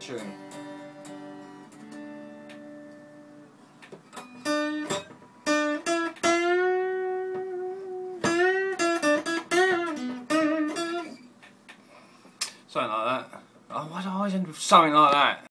Something like that. Oh, why do I always end with something like that?